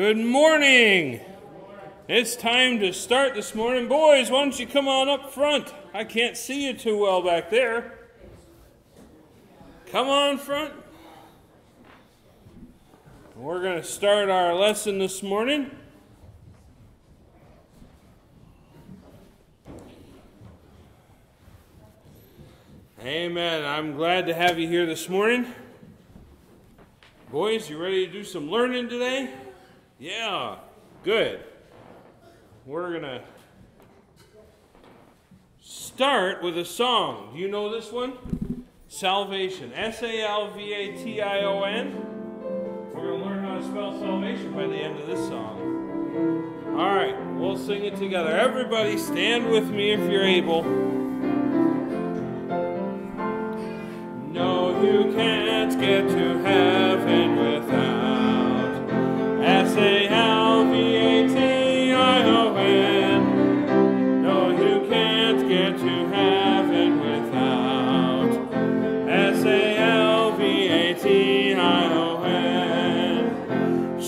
Good morning. It's time to start this morning. Boys, why don't you come on up front? I can't see you too well back there. Come on front. We're going to start our lesson this morning. Amen. I'm glad to have you here this morning. Boys, you ready to do some learning today? Yeah, good. We're going to start with a song. Do you know this one? Salvation. S A L V A T I O N. We're going to learn how to spell salvation by the end of this song. All right, we'll sing it together. Everybody, stand with me if you're able. No, you can't get to heaven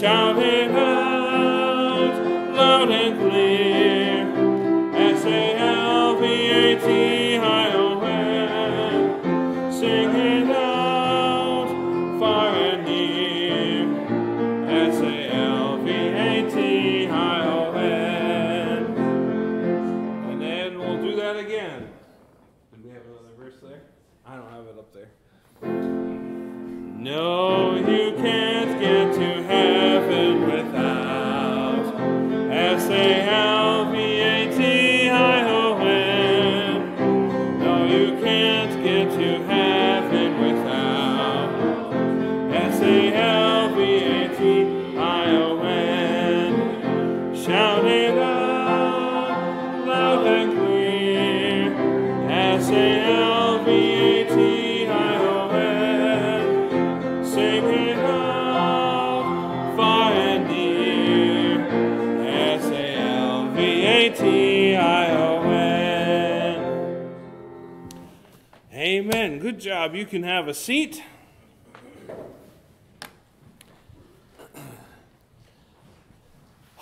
Shout it out loud and clear. S a seat.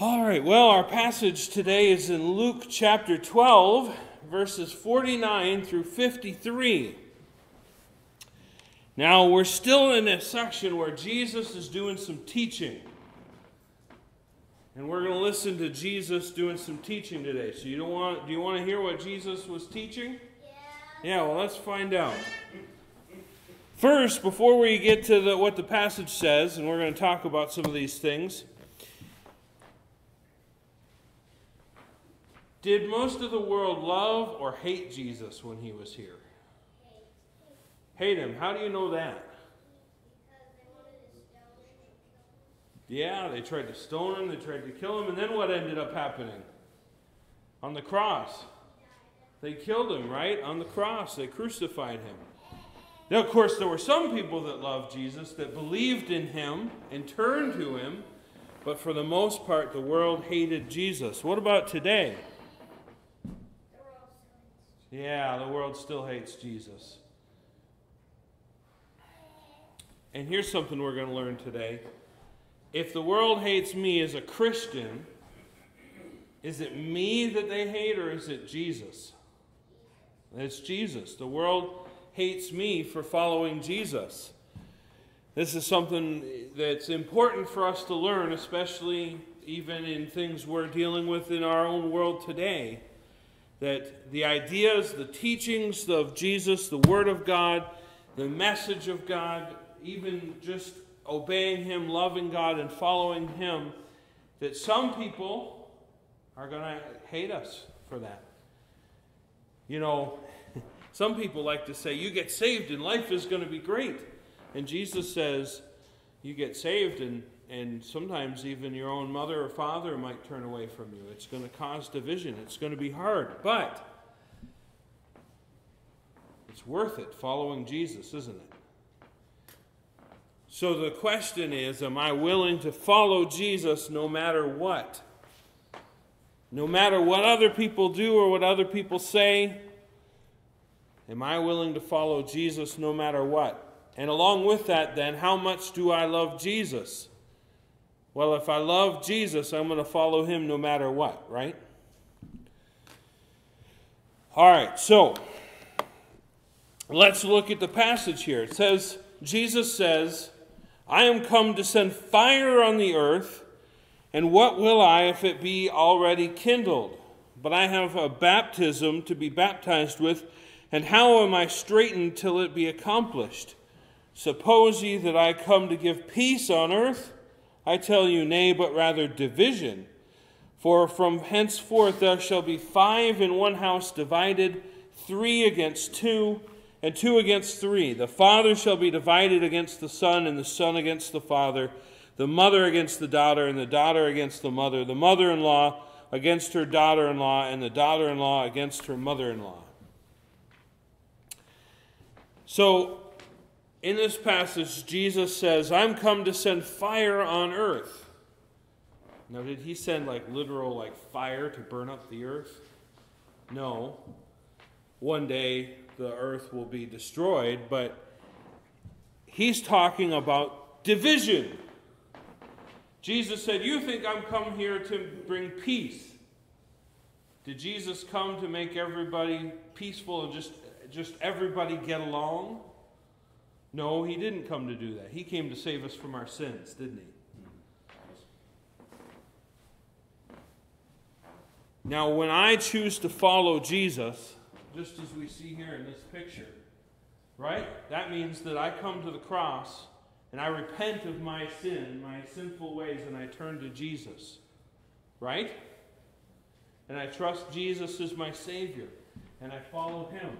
All right, well, our passage today is in Luke chapter 12, verses 49 through 53. Now, we're still in a section where Jesus is doing some teaching. And we're going to listen to Jesus doing some teaching today. So you don't want do you want to hear what Jesus was teaching? Yeah. Yeah, well, let's find out. First, before we get to the, what the passage says, and we're going to talk about some of these things, Did most of the world love or hate Jesus when he was here? Hate him. How do you know that? Yeah, they tried to stone him, they tried to kill him, and then what ended up happening? On the cross. They killed him, right? On the cross. They crucified him. Now, of course, there were some people that loved Jesus, that believed in him and turned to him, but for the most part, the world hated Jesus. What about today? Yeah, the world still hates Jesus. And here's something we're going to learn today. If the world hates me as a Christian, is it me that they hate or is it Jesus? It's Jesus. The world hates me for following Jesus. This is something that's important for us to learn, especially even in things we're dealing with in our own world today that the ideas, the teachings of Jesus, the Word of God, the message of God, even just obeying Him, loving God, and following Him, that some people are going to hate us for that. You know, some people like to say, you get saved and life is going to be great. And Jesus says, you get saved and and sometimes even your own mother or father might turn away from you. It's going to cause division. It's going to be hard. But it's worth it following Jesus, isn't it? So the question is Am I willing to follow Jesus no matter what? No matter what other people do or what other people say, am I willing to follow Jesus no matter what? And along with that, then, how much do I love Jesus? Well, if I love Jesus, I'm going to follow him no matter what, right? All right, so let's look at the passage here. It says, Jesus says, I am come to send fire on the earth, and what will I if it be already kindled? But I have a baptism to be baptized with, and how am I straitened till it be accomplished? Suppose ye that I come to give peace on earth? I tell you, nay, but rather division. For from henceforth there shall be five in one house divided, three against two, and two against three. The father shall be divided against the son, and the son against the father, the mother against the daughter, and the daughter against the mother, the mother in law against her daughter in law, and the daughter in law against her mother in law. So, in this passage, Jesus says, I'm come to send fire on earth. Now, did he send like literal like fire to burn up the earth? No. One day the earth will be destroyed, but he's talking about division. Jesus said, You think I'm come here to bring peace. Did Jesus come to make everybody peaceful and just, just everybody get along? No, he didn't come to do that. He came to save us from our sins, didn't he? Now, when I choose to follow Jesus, just as we see here in this picture, right? That means that I come to the cross and I repent of my sin, my sinful ways, and I turn to Jesus, right? And I trust Jesus as my Savior, and I follow Him.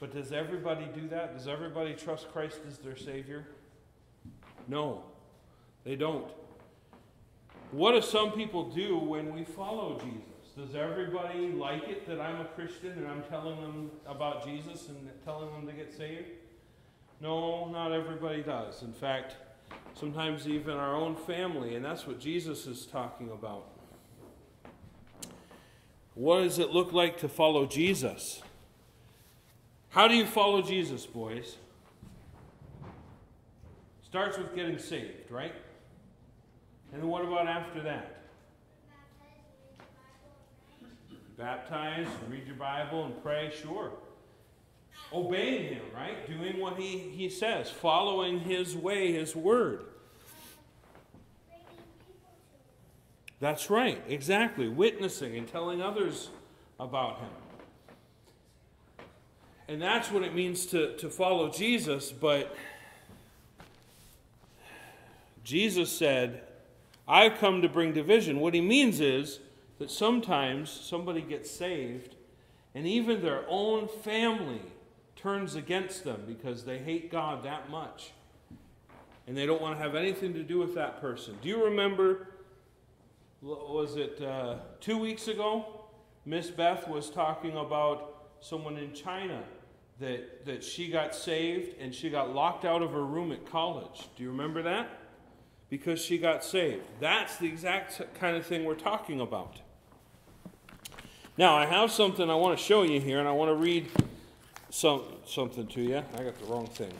But does everybody do that? Does everybody trust Christ as their Savior? No, they don't. What do some people do when we follow Jesus? Does everybody like it that I'm a Christian and I'm telling them about Jesus and telling them to get saved? No, not everybody does. In fact, sometimes even our own family, and that's what Jesus is talking about. What does it look like to follow Jesus? How do you follow Jesus, boys? Starts with getting saved, right? And then what about after that? Baptize, read your Bible, and pray, sure. Obeying Him, right? Doing what He, he says, following His way, His word. That's right, exactly. Witnessing and telling others about Him. And that's what it means to, to follow Jesus, but Jesus said, I've come to bring division. What he means is that sometimes somebody gets saved, and even their own family turns against them because they hate God that much. And they don't want to have anything to do with that person. Do you remember, was it uh, two weeks ago? Miss Beth was talking about someone in China that, that she got saved and she got locked out of her room at college. Do you remember that? Because she got saved. That's the exact kind of thing we're talking about. Now, I have something I want to show you here, and I want to read some, something to you. I got the wrong thing.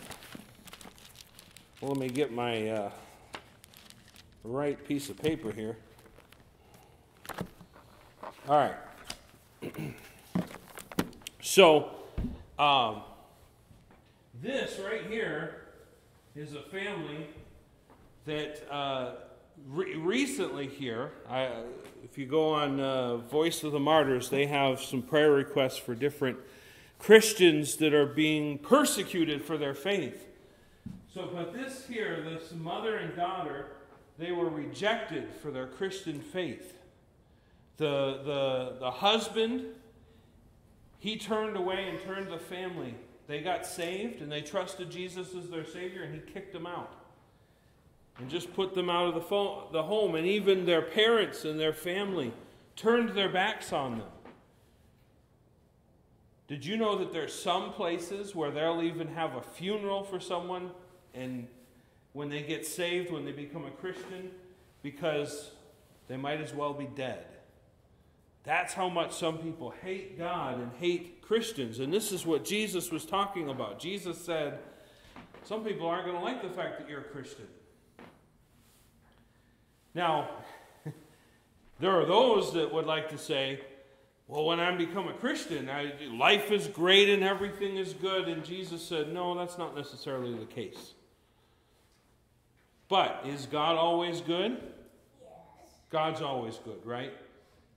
Well, let me get my uh, right piece of paper here. All right. so, um, this right here is a family that uh, re- recently here, I, if you go on uh, Voice of the Martyrs, they have some prayer requests for different Christians that are being persecuted for their faith. So, but this here, this mother and daughter, they were rejected for their Christian faith. The, the, the husband he turned away and turned the family. They got saved and they trusted Jesus as their Savior, and He kicked them out and just put them out of the, fo- the home. And even their parents and their family turned their backs on them. Did you know that there's some places where they'll even have a funeral for someone and when they get saved, when they become a Christian, because they might as well be dead? That's how much some people hate God and hate Christians. And this is what Jesus was talking about. Jesus said, Some people aren't going to like the fact that you're a Christian. Now, there are those that would like to say, well, when I become a Christian, I, life is great and everything is good. And Jesus said, no, that's not necessarily the case. But is God always good? Yes. God's always good, right?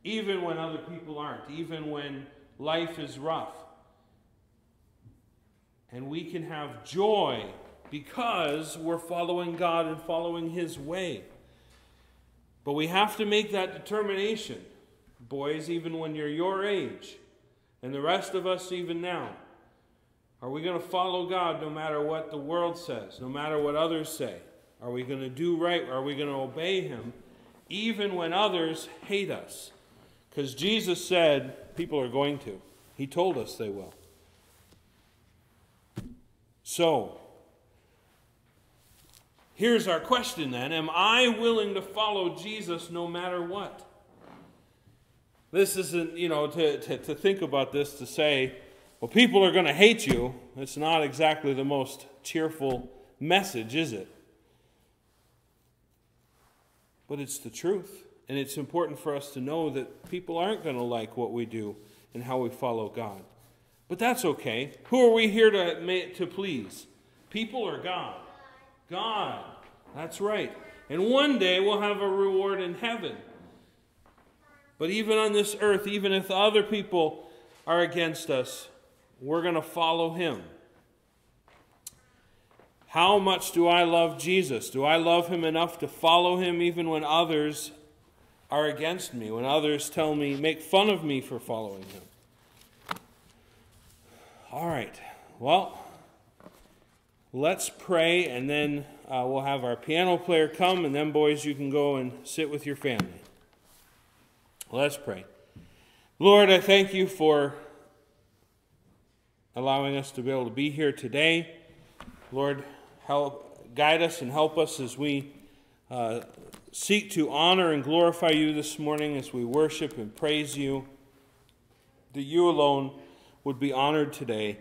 Even when other people aren't, even when life is rough. And we can have joy because we're following God and following His way. But we have to make that determination, boys, even when you're your age, and the rest of us even now. Are we going to follow God no matter what the world says, no matter what others say? Are we going to do right? Are we going to obey Him even when others hate us? Because Jesus said people are going to. He told us they will. So, here's our question then Am I willing to follow Jesus no matter what? This isn't, you know, to, to, to think about this to say, well, people are going to hate you. It's not exactly the most cheerful message, is it? But it's the truth. And it's important for us to know that people aren't going to like what we do and how we follow God. But that's okay. Who are we here to, to please? People or God? God. That's right. And one day we'll have a reward in heaven. But even on this earth, even if other people are against us, we're going to follow him. How much do I love Jesus? Do I love him enough to follow him even when others are against me, when others tell me, make fun of me for following him? All right. Well, let's pray, and then uh, we'll have our piano player come, and then, boys, you can go and sit with your family. Let's pray. Lord, I thank you for allowing us to be able to be here today. Lord, help guide us and help us as we uh, seek to honor and glorify you this morning as we worship and praise you. That you alone would be honored today.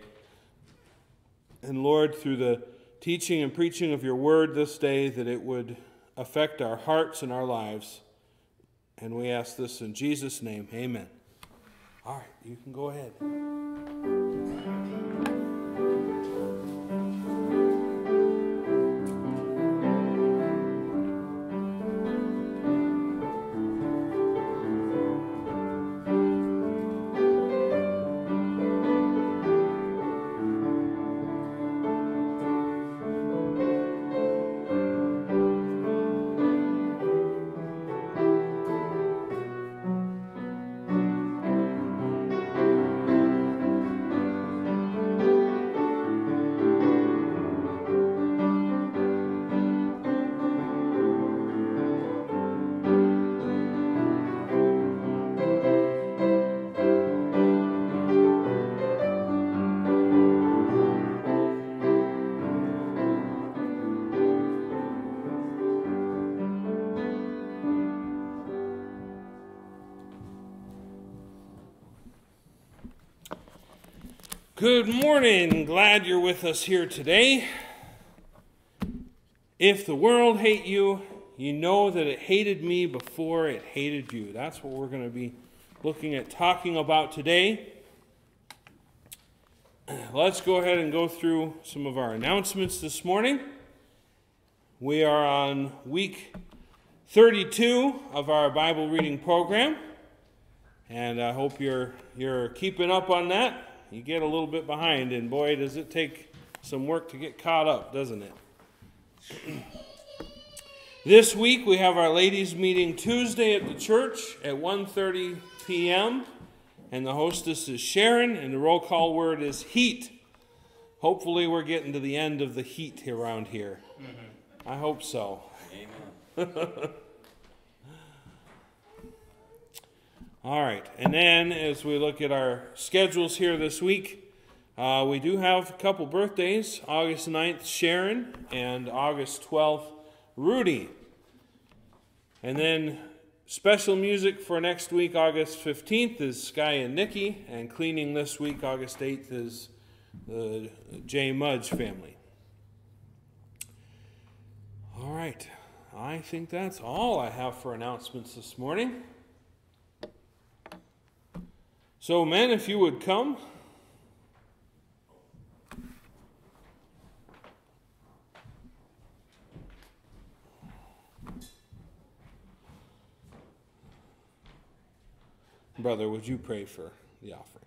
And Lord, through the teaching and preaching of your word this day, that it would affect our hearts and our lives. And we ask this in Jesus' name. Amen. All right, you can go ahead. Good morning. Glad you're with us here today. If the world hate you, you know that it hated me before it hated you. That's what we're going to be looking at talking about today. Let's go ahead and go through some of our announcements this morning. We are on week 32 of our Bible reading program, and I hope you're you're keeping up on that you get a little bit behind, and boy, does it take some work to get caught up, doesn't it? this week we have our ladies' meeting Tuesday at the church at 1:30 p.m. And the hostess is Sharon, and the roll call word is heat. Hopefully, we're getting to the end of the heat around here. Mm-hmm. I hope so. Amen. All right, and then as we look at our schedules here this week, uh, we do have a couple birthdays August 9th, Sharon, and August 12th, Rudy. And then special music for next week, August 15th, is Sky and Nikki, and cleaning this week, August 8th, is the J. Mudge family. All right. I think that's all I have for announcements this morning. So, men, if you would come. Brother, would you pray for the offering?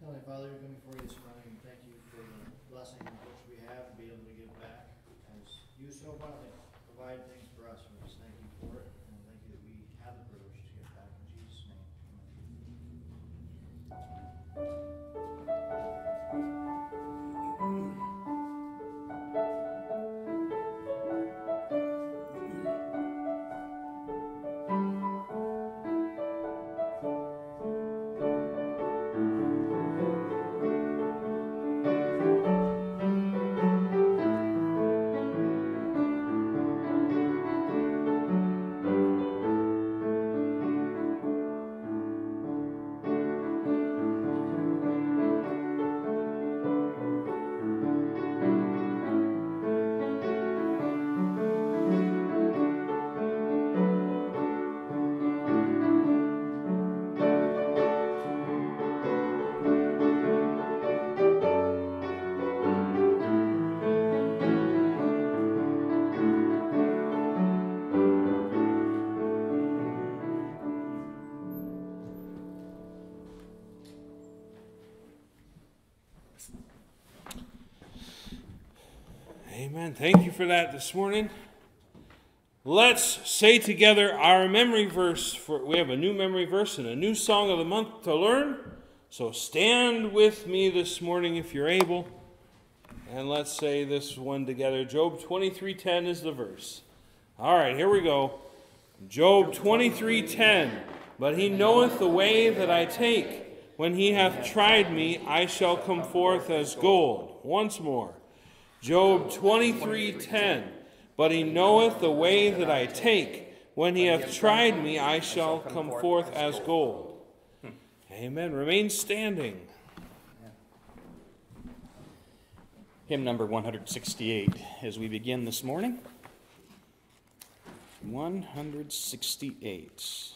Heavenly Father, we come before you this morning and thank you for the blessing which we have to be able to give back. As you so abundantly provide things Amen. Thank you for that this morning. Let's say together our memory verse. For we have a new memory verse and a new song of the month to learn. So stand with me this morning if you're able, and let's say this one together. Job 23:10 is the verse. All right, here we go. Job 23:10. But he knoweth the way that I take. When he hath tried me, I shall come forth as gold. Once more. Job 23:10 But he knoweth the way that I take when he hath tried me I shall come forth as gold. Amen. Remain standing. Hymn number 168 as we begin this morning. 168.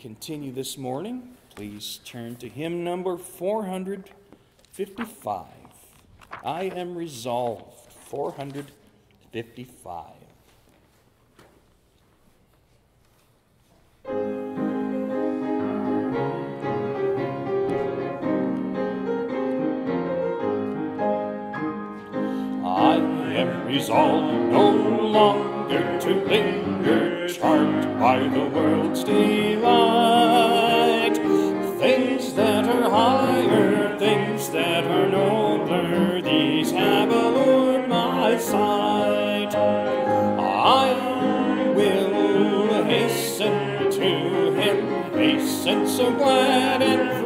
continue this morning, please turn to hymn number 455. I am resolved, 455. I am resolved no longer to linger Charmed harmed by the world's delight. Things that are higher, things that are nobler, these have allured my sight. I will hasten to him, hasten so glad and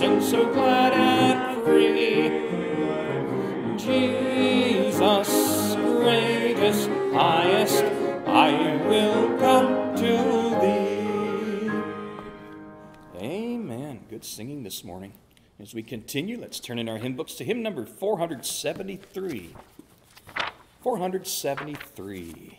and so glad and free. Jesus, greatest, highest, I will come to thee. Amen. Good singing this morning. As we continue, let's turn in our hymn books to hymn number 473. 473.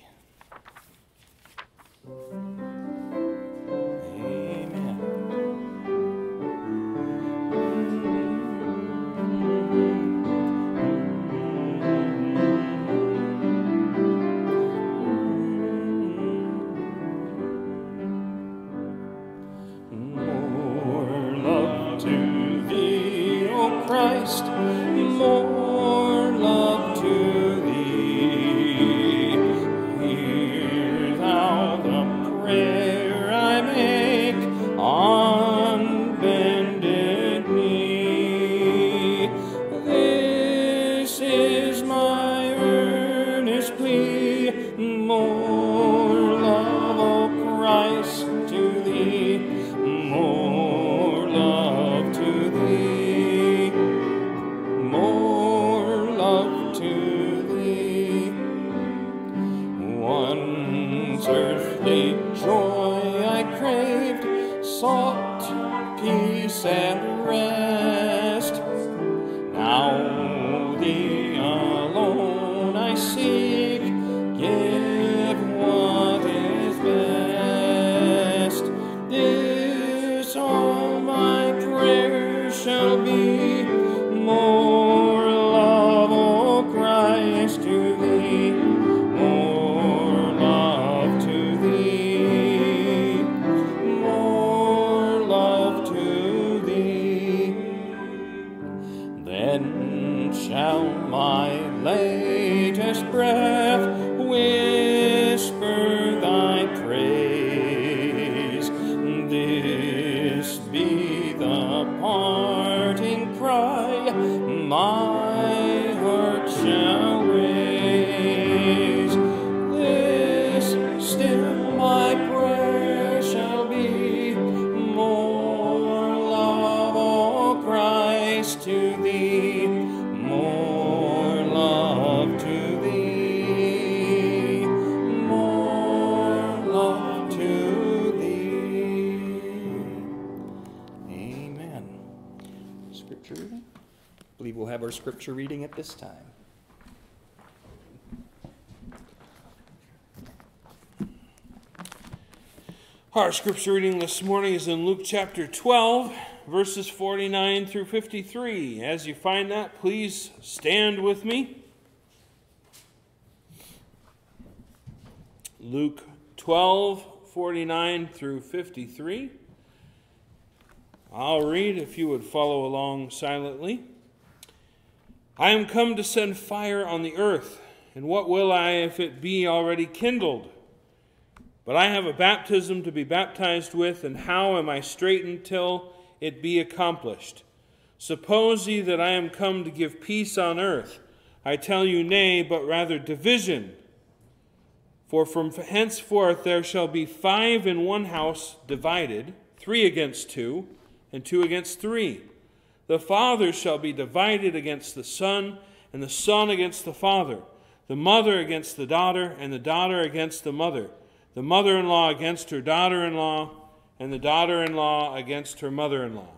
Scripture reading at this time. Our scripture reading this morning is in Luke chapter 12, verses 49 through 53. As you find that, please stand with me. Luke 12, 49 through 53. I'll read if you would follow along silently. I am come to send fire on the earth, and what will I if it be already kindled? But I have a baptism to be baptized with, and how am I straitened till it be accomplished? Suppose ye that I am come to give peace on earth. I tell you, nay, but rather division. For from henceforth there shall be five in one house divided, three against two and two against three. The father shall be divided against the son, and the son against the father, the mother against the daughter, and the daughter against the mother, the mother in law against her daughter in law, and the daughter in law against her mother in law.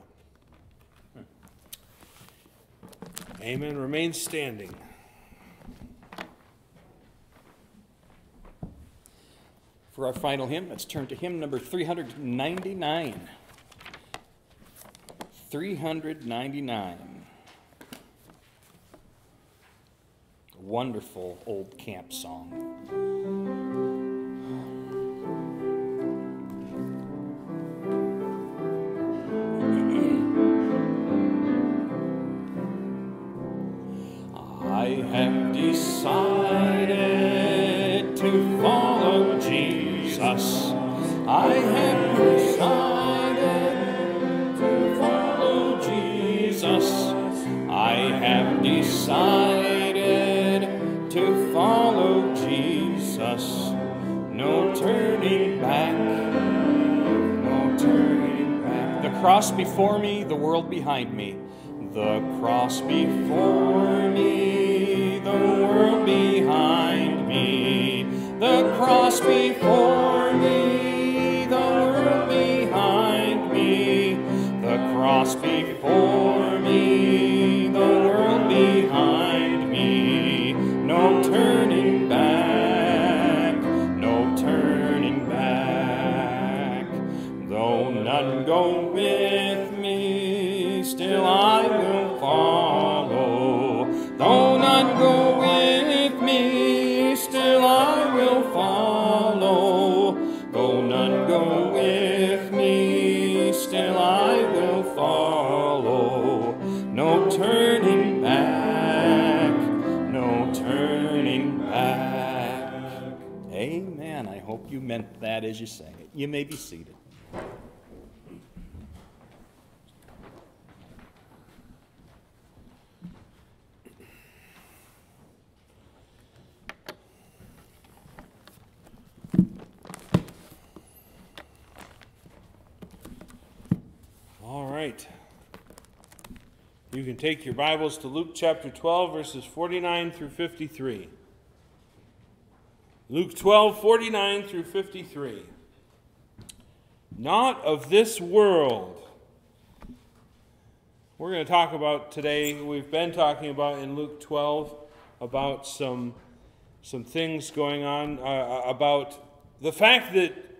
Amen. Remain standing. For our final hymn, let's turn to hymn number 399. 399. Wonderful old camp song. I have decided to follow Jesus. I have decided decided to follow Jesus. No turning back. No turning back. The cross before me, the world behind me. The cross before me, the world behind me. The cross before me, the world behind me. The cross before None go with me, still I will follow. Though none go with me, still I will follow. Though none go with me, still I will follow. No turning back, no turning back. Amen. I hope you meant that as you sang it. You may be seated. All right. You can take your Bibles to Luke chapter 12, verses 49 through 53. Luke 12, 49 through 53. Not of this world. We're going to talk about today, we've been talking about in Luke 12 about some, some things going on, uh, about the fact that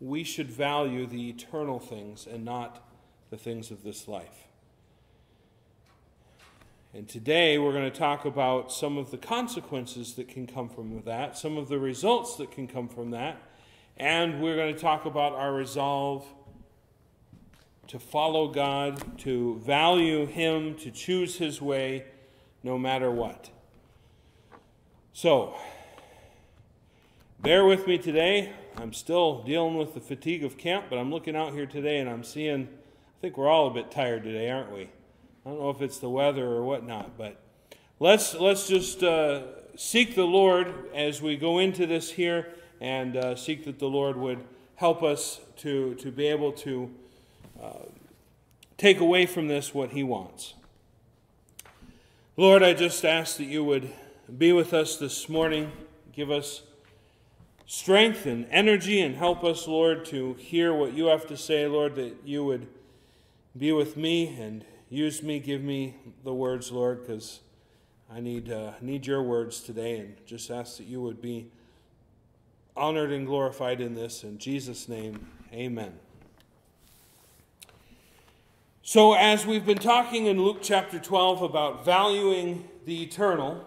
we should value the eternal things and not the things of this life. And today we're going to talk about some of the consequences that can come from that, some of the results that can come from that, and we're going to talk about our resolve to follow God, to value Him, to choose His way no matter what. So, bear with me today. I'm still dealing with the fatigue of camp, but I'm looking out here today and I'm seeing, I think we're all a bit tired today, aren't we? I don't know if it's the weather or whatnot, but let's, let's just uh, seek the Lord as we go into this here and uh, seek that the Lord would help us to, to be able to uh, take away from this what He wants. Lord, I just ask that you would be with us this morning, give us strength and energy, and help us, Lord, to hear what you have to say, Lord, that you would be with me and use me, give me the words, Lord, because I need, uh, need your words today, and just ask that you would be honored and glorified in this. In Jesus' name, amen. So, as we've been talking in Luke chapter 12 about valuing the eternal,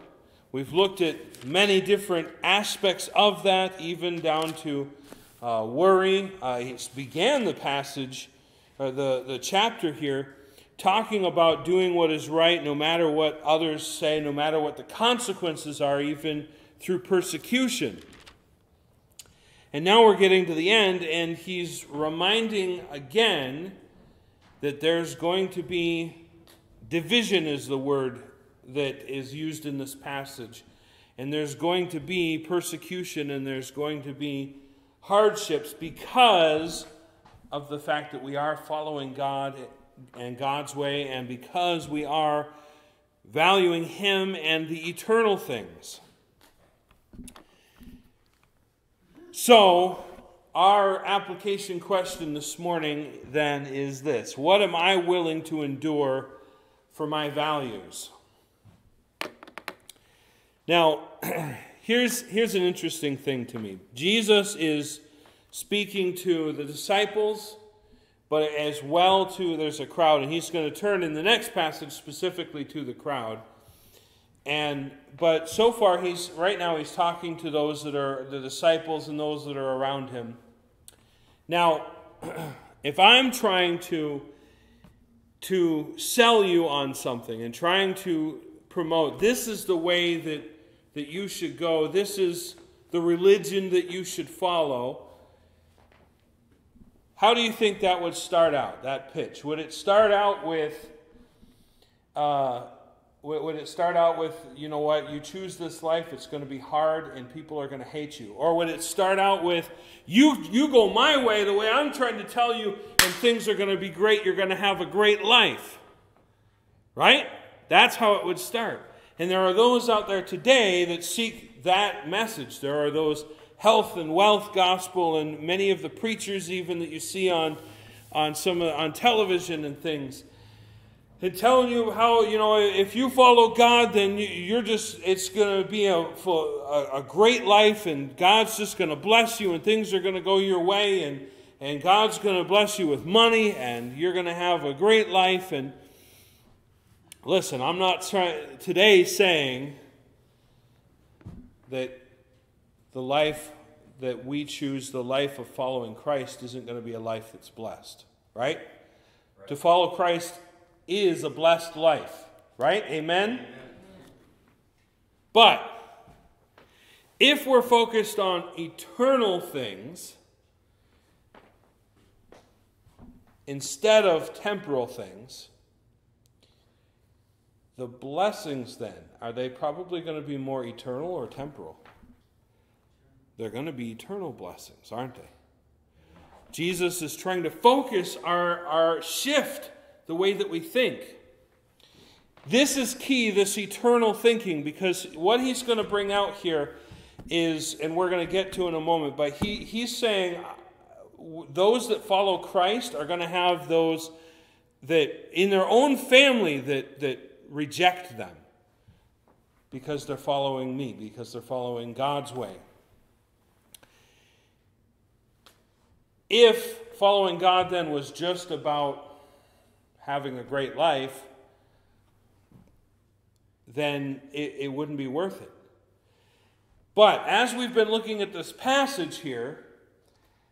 we've looked at many different aspects of that, even down to uh, worry. Uh, he began the passage, or the, the chapter here, talking about doing what is right no matter what others say, no matter what the consequences are, even through persecution. And now we're getting to the end, and he's reminding again that there's going to be division, is the word that is used in this passage. And there's going to be persecution, and there's going to be hardships because of the fact that we are following God and God's way, and because we are valuing Him and the eternal things. So, our application question this morning then is this What am I willing to endure for my values? Now, here's, here's an interesting thing to me. Jesus is speaking to the disciples but as well too there's a crowd and he's going to turn in the next passage specifically to the crowd and but so far he's right now he's talking to those that are the disciples and those that are around him now if i'm trying to to sell you on something and trying to promote this is the way that that you should go this is the religion that you should follow how do you think that would start out, that pitch? Would it start out with, uh, would it start out with, you know what, you choose this life, it's going to be hard and people are going to hate you? Or would it start out with, you, you go my way, the way I'm trying to tell you, and things are going to be great, you're going to have a great life? Right? That's how it would start. And there are those out there today that seek that message. There are those health and wealth gospel, and many of the preachers, even that you see on, on, some, on television and things. And telling you how, you know, if you follow God, then you're just, it's going to be a, a, great life, and God's just going to bless you, and things are going to go your way, and, and God's going to bless you with money, and you're going to have a great life. And listen, I'm not trying today saying that the life that we choose, the life of following Christ, isn't going to be a life that's blessed, right? right. To follow Christ is a blessed life, right? Amen? Amen? But if we're focused on eternal things instead of temporal things, the blessings then, are they probably going to be more eternal or temporal? they're going to be eternal blessings, aren't they? Jesus is trying to focus our, our shift, the way that we think. This is key, this eternal thinking, because what he's going to bring out here is, and we're going to get to in a moment, but he, he's saying uh, those that follow Christ are going to have those that in their own family that, that reject them because they're following me, because they're following God's way. If following God then was just about having a great life, then it, it wouldn't be worth it. But as we've been looking at this passage here,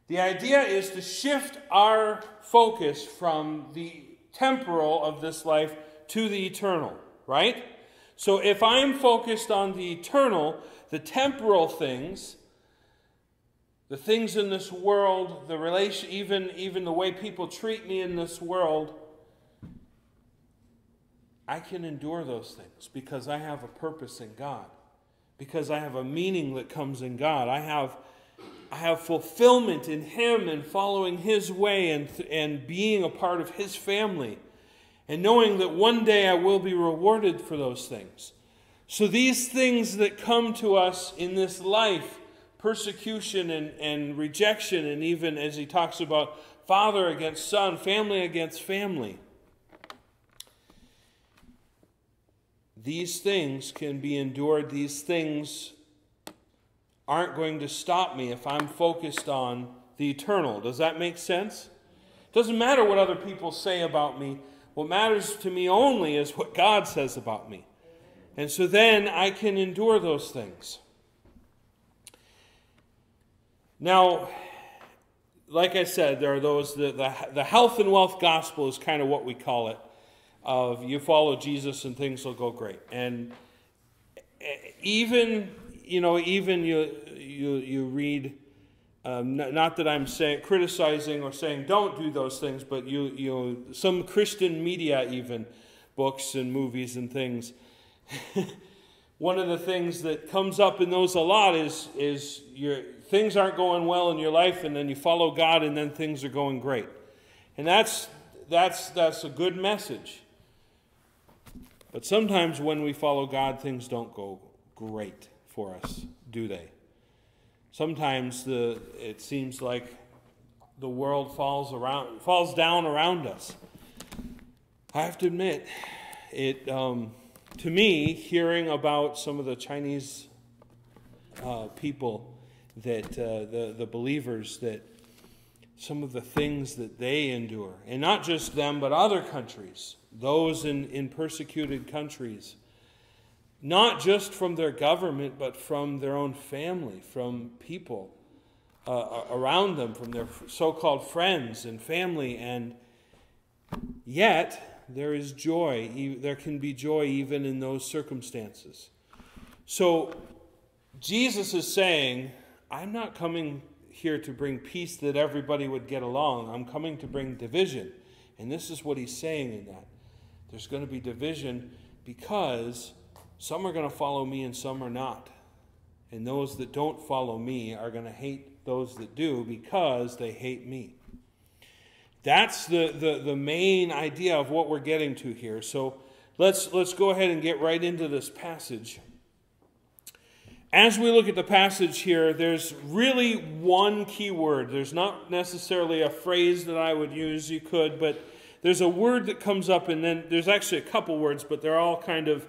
the idea is to shift our focus from the temporal of this life to the eternal, right? So if I'm focused on the eternal, the temporal things, the things in this world, the relation, even, even the way people treat me in this world, I can endure those things because I have a purpose in God. Because I have a meaning that comes in God. I have, I have fulfillment in Him and following His way and, and being a part of His family. And knowing that one day I will be rewarded for those things. So these things that come to us in this life persecution and, and rejection, and even as he talks about father against son, family against family. these things can be endured. These things aren't going to stop me if I'm focused on the eternal. Does that make sense? Doesn't matter what other people say about me. What matters to me only is what God says about me. And so then I can endure those things. Now, like I said, there are those, the, the, the health and wealth gospel is kind of what we call it. Of you follow Jesus and things will go great. And eh, even, you know, even you, you, you read, um, not, that I'm saying, criticizing or saying don't do those things, but you, you know, some Christian media even, books and movies and things, one of the things that comes up in those a lot is, is your, things aren't going well in your life, and then you follow God, and then things are going great. And that's, that's, that's a good message. But sometimes when we follow God, things don't go great for us, do they? Sometimes the, it seems like the world falls, around, falls down around us. I have to admit, it, um, to me, hearing about some of the Chinese uh, people that uh, the, the believers that some of the things that they endure, and not just them, but other countries, those in, in persecuted countries, not just from their government, but from their own family, from people uh, around them, from their so called friends and family, and yet there is joy. There can be joy even in those circumstances. So, Jesus is saying, I'm not coming here to bring peace that everybody would get along. I'm coming to bring division. And this is what he's saying in that. There's going to be division because some are going to follow me and some are not. And those that don't follow me are going to hate those that do because they hate me. That's the, the, the main idea of what we're getting to here. So let's, let's go ahead and get right into this passage. As we look at the passage here, there's really one key word. There's not necessarily a phrase that I would use, you could, but there's a word that comes up, and then there's actually a couple words, but they're all kind of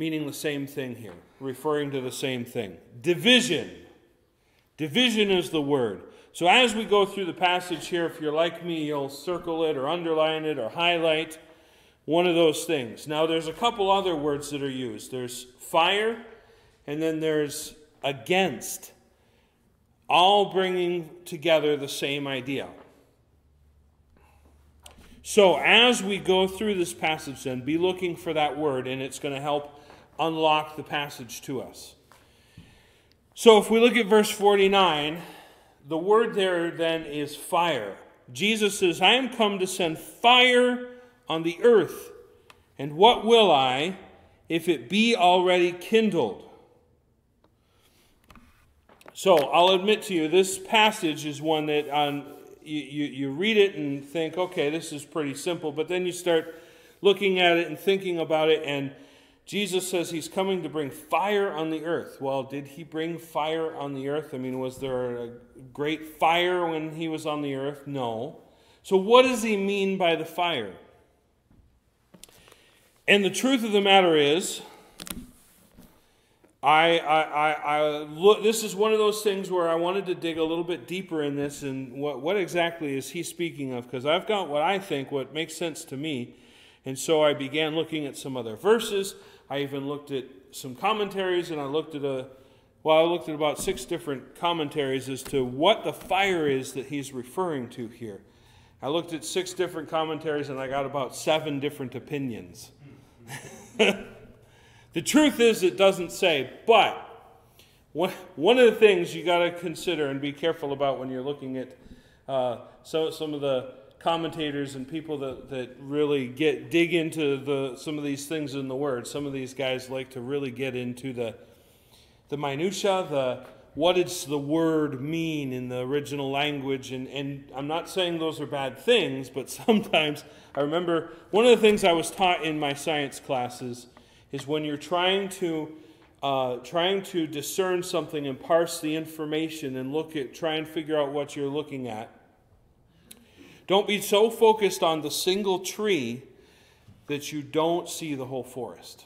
meaning the same thing here, referring to the same thing. Division. Division is the word. So as we go through the passage here, if you're like me, you'll circle it or underline it or highlight one of those things. Now, there's a couple other words that are used there's fire, and then there's against, all bringing together the same idea. So, as we go through this passage, then be looking for that word, and it's going to help unlock the passage to us. So, if we look at verse 49, the word there then is fire. Jesus says, I am come to send fire on the earth. And what will I if it be already kindled? So I'll admit to you, this passage is one that on, you, you, you read it and think, okay, this is pretty simple. But then you start looking at it and thinking about it, and Jesus says he's coming to bring fire on the earth. Well, did he bring fire on the earth? I mean, was there a great fire when he was on the earth? No. So, what does he mean by the fire? And the truth of the matter is, I, I, I, I look, this is one of those things where I wanted to dig a little bit deeper in this and what, what exactly is he speaking of? Because I've got what I think, what makes sense to me. And so I began looking at some other verses. I even looked at some commentaries and I looked at a, well, I looked at about six different commentaries as to what the fire is that he's referring to here. I looked at six different commentaries and I got about seven different opinions. the truth is, it doesn't say, but one of the things you got to consider and be careful about when you're looking at uh, so, some of the commentators and people that, that really get dig into the some of these things in the word. Some of these guys like to really get into the the minutia, the what does the word mean in the original language and, and i'm not saying those are bad things but sometimes i remember one of the things i was taught in my science classes is when you're trying to uh, trying to discern something and parse the information and look at try and figure out what you're looking at don't be so focused on the single tree that you don't see the whole forest.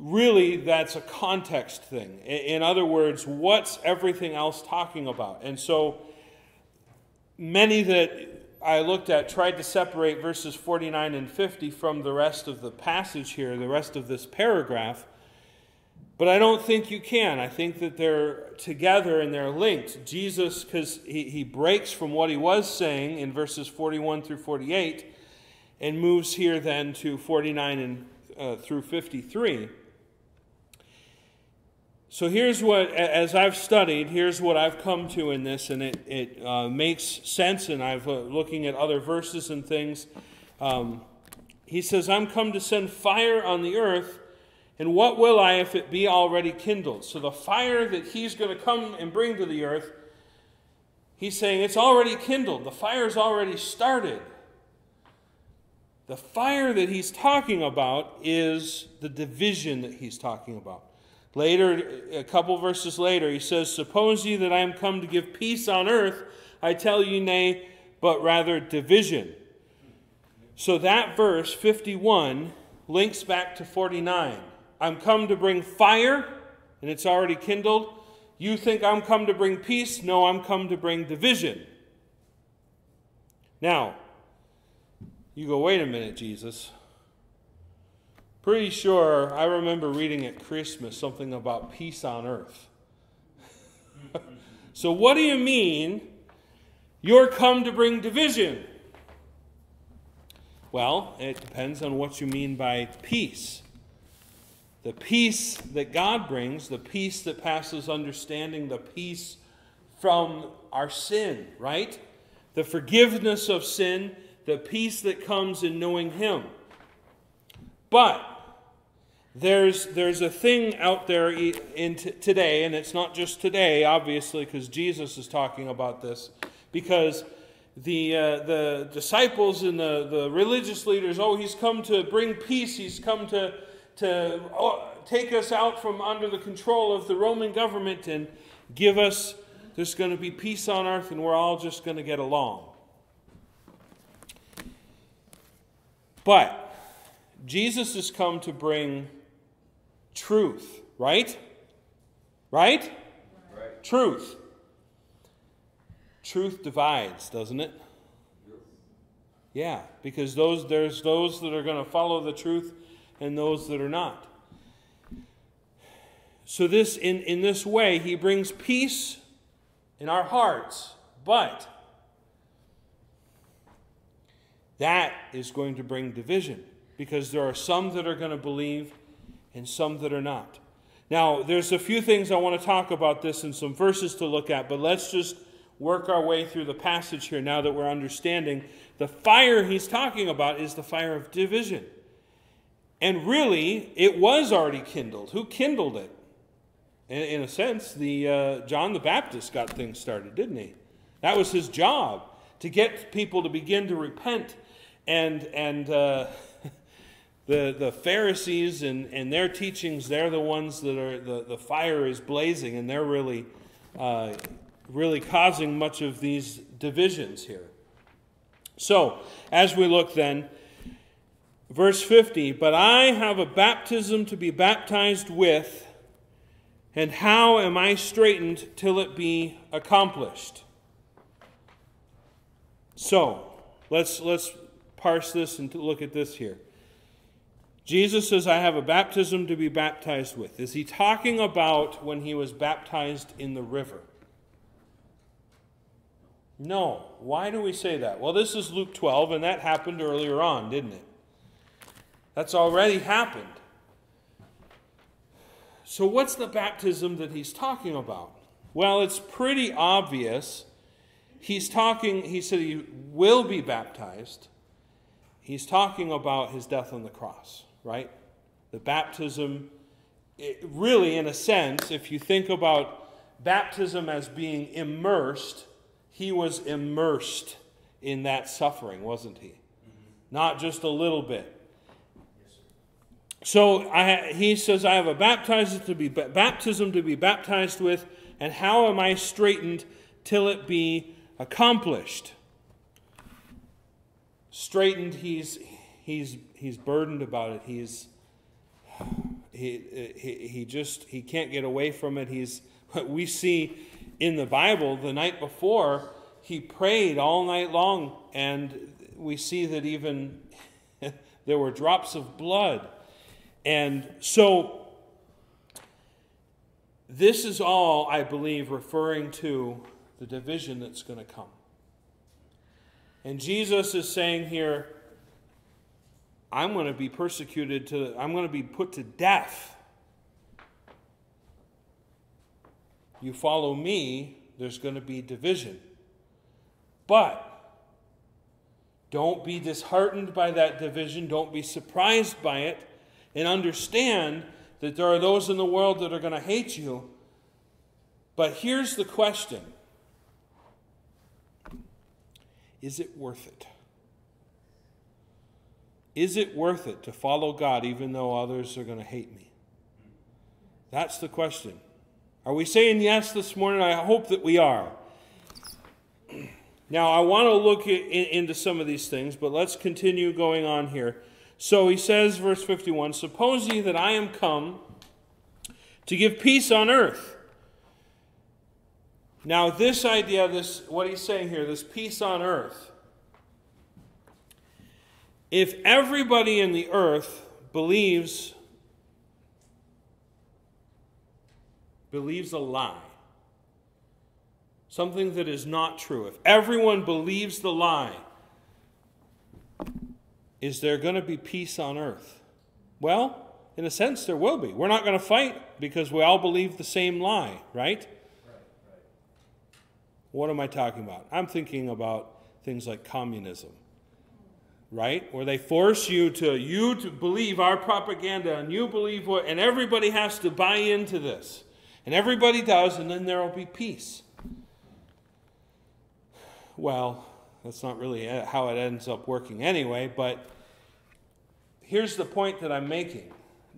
really that's a context thing. In other words, what's everything else talking about? And so many that I looked at tried to separate verses 49 and 50 from the rest of the passage here, the rest of this paragraph. But I don't think you can. I think that they're together and they're linked. Jesus, because he, he breaks from what he was saying in verses 41 through 48 and moves here then to 49 and uh, through 53. So here's what, as I've studied, here's what I've come to in this, and it, it uh, makes sense. And I've uh, looking at other verses and things. Um, he says, "I'm come to send fire on the earth, and what will I if it be already kindled?" So the fire that he's going to come and bring to the earth, he's saying it's already kindled. The fire's already started. The fire that he's talking about is the division that he's talking about. Later, a couple verses later, he says, Suppose ye that I am come to give peace on earth, I tell you, nay, but rather division. So that verse, 51, links back to 49. I'm come to bring fire, and it's already kindled. You think I'm come to bring peace? No, I'm come to bring division. Now, you go, wait a minute, Jesus. Pretty sure I remember reading at Christmas something about peace on earth. so, what do you mean you're come to bring division? Well, it depends on what you mean by peace. The peace that God brings, the peace that passes understanding, the peace from our sin, right? The forgiveness of sin, the peace that comes in knowing Him. But there's, there's a thing out there in t- today, and it's not just today, obviously, because Jesus is talking about this, because the, uh, the disciples and the, the religious leaders, oh, he's come to bring peace, he's come to, to oh, take us out from under the control of the Roman government and give us, there's going to be peace on earth, and we're all just going to get along. But Jesus has come to bring truth, right? Right? Right. Truth. Truth divides, doesn't it? Yeah, because those there's those that are going to follow the truth and those that are not. So this in, in this way he brings peace in our hearts, but that is going to bring division because there are some that are going to believe and some that are not. Now, there's a few things I want to talk about this and some verses to look at, but let's just work our way through the passage here now that we're understanding the fire he's talking about is the fire of division. And really, it was already kindled. Who kindled it? In, in a sense, the uh, John the Baptist got things started, didn't he? That was his job to get people to begin to repent and and uh, the, the Pharisees and, and their teachings, they're the ones that are, the, the fire is blazing, and they're really, uh, really causing much of these divisions here. So, as we look then, verse 50 But I have a baptism to be baptized with, and how am I straitened till it be accomplished? So, let's, let's parse this and look at this here. Jesus says, I have a baptism to be baptized with. Is he talking about when he was baptized in the river? No. Why do we say that? Well, this is Luke 12, and that happened earlier on, didn't it? That's already happened. So, what's the baptism that he's talking about? Well, it's pretty obvious. He's talking, he said he will be baptized. He's talking about his death on the cross right? The baptism, really, in a sense, if you think about baptism as being immersed, he was immersed in that suffering, wasn't he? Mm-hmm. Not just a little bit. So I, he says, I have a baptism to be baptism to be baptized with, and how am I straitened till it be accomplished? Straitened, he's he's he's burdened about it. He's he, he, he just he can't get away from it. He's we see in the Bible the night before he prayed all night long, and we see that even there were drops of blood. And so this is all, I believe, referring to the division that's going to come. And Jesus is saying here, I'm going to be persecuted to, I'm going to be put to death. You follow me, there's going to be division. But don't be disheartened by that division, don't be surprised by it, and understand that there are those in the world that are going to hate you. But here's the question Is it worth it? Is it worth it to follow God even though others are going to hate me? That's the question. Are we saying yes this morning? I hope that we are. Now, I want to look into some of these things, but let's continue going on here. So he says, verse 51 Suppose ye that I am come to give peace on earth. Now, this idea, this what he's saying here, this peace on earth, if everybody in the earth believes believes a lie something that is not true if everyone believes the lie is there going to be peace on earth well in a sense there will be we're not going to fight because we all believe the same lie right right what am i talking about i'm thinking about things like communism right? Where they force you to you to believe our propaganda and you believe what and everybody has to buy into this. And everybody does and then there will be peace. Well, that's not really how it ends up working anyway, but here's the point that I'm making.